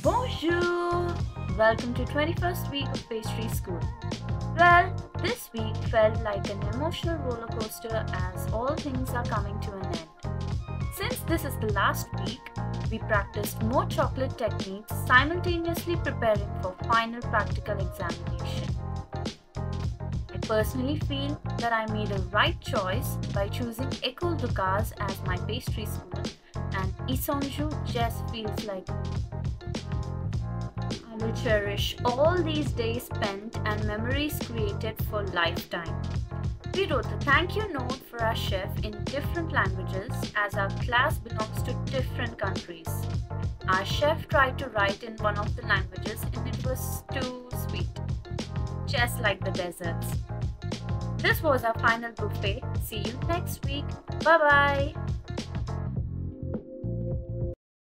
Bonjour! Welcome to 21st week of pastry school. Well, this week felt like an emotional roller coaster as all things are coming to an end. Since this is the last week, we practiced more chocolate techniques simultaneously preparing for final practical examination. I personally feel that I made a right choice by choosing École Ducasse as my pastry school and Yssingeaux just feels like will cherish all these days spent and memories created for lifetime. We wrote a thank you note for our chef in different languages as our class belongs to different countries. Our chef tried to write in one of the languages and it was too sweet, just like the desserts. This was our final buffet. See you next week. Bye bye.